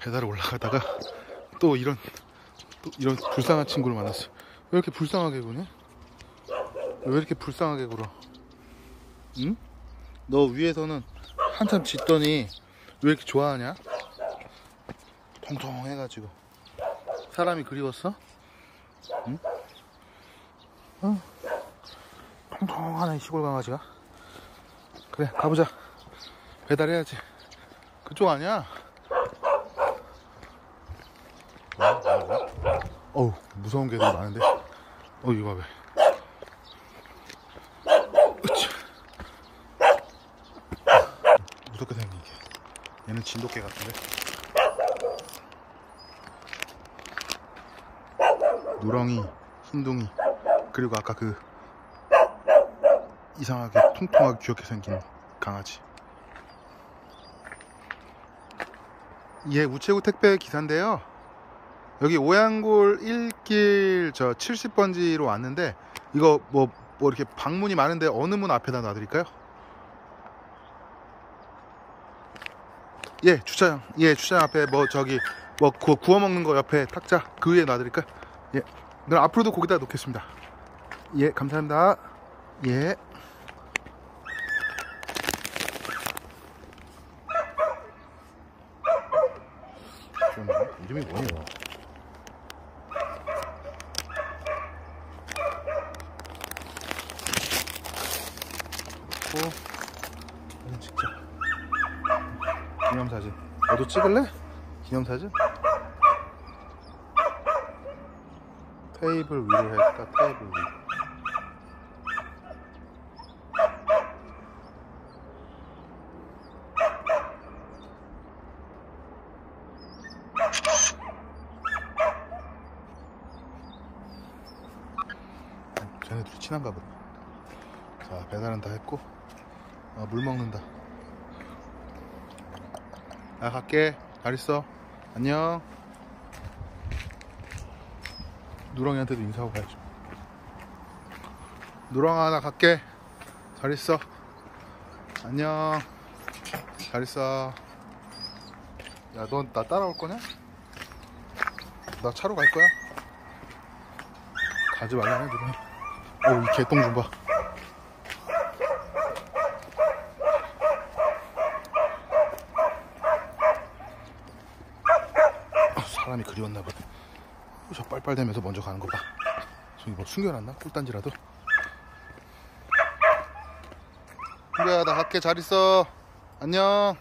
배달 올라가다가 또 이런 또 이런 불쌍한 친구를 만났어. 왜 이렇게 불쌍하게 구냐? 왜 이렇게 불쌍하게 굴어? 응? 너 위에서는 한참 짖더니 왜 이렇게 좋아하냐? 통통 해가지고 사람이 그리웠어? 응? 어? 통통하네 시골 강아지가 그래 가보자 배달해야지 그쪽 아니야? 어우 무서운 개들 많은데? 어 이거 으쌰. 무섭게 생긴 개 얘는 진돗개 같은데? 누렁이 흰둥이 그리고 아까 그 이상하게 통통하게 귀엽게 생긴 강아지. 예 우체국 택배 기사인데요 여기 오양골 1길 저 70번지로 왔는데 이거 뭐, 뭐 이렇게 방문이 많은데 어느 문 앞에다 놔드릴까요? 예 주차장 예 주차장 앞에 뭐 저기 뭐 구, 구워 먹는 거 옆에 탁자 그 위에 놔드릴까요? 예 그럼 앞으로도 거기다 놓겠습니다 예 감사합니다 예 이름이 뭐예요? 고. 사진 찍자. 기념사진. 너도 찍을래? 기념사진? 테이블 위로 했다 테이블 위 쟤네 둘이 친한가 보다. 자 배달은 다 했고 아, 물 먹는다. 나 갈게. 잘 있어. 안녕. 누렁이한테도 인사하고 가야죠 누렁아 나 갈게. 잘 있어. 안녕. 잘 있어. 야 넌 나 따라올 거냐? 나 차로 갈 거야? 가지 말라네 누렁이. 어우 이 개똥 좀봐 아, 사람이 그리웠나 보네. 저 빨빨대면서 먼저 가는 거 봐. 저기 뭐 숨겨놨나? 꿀단지라도? 그래, 나 갈게. 잘 있어. 안녕.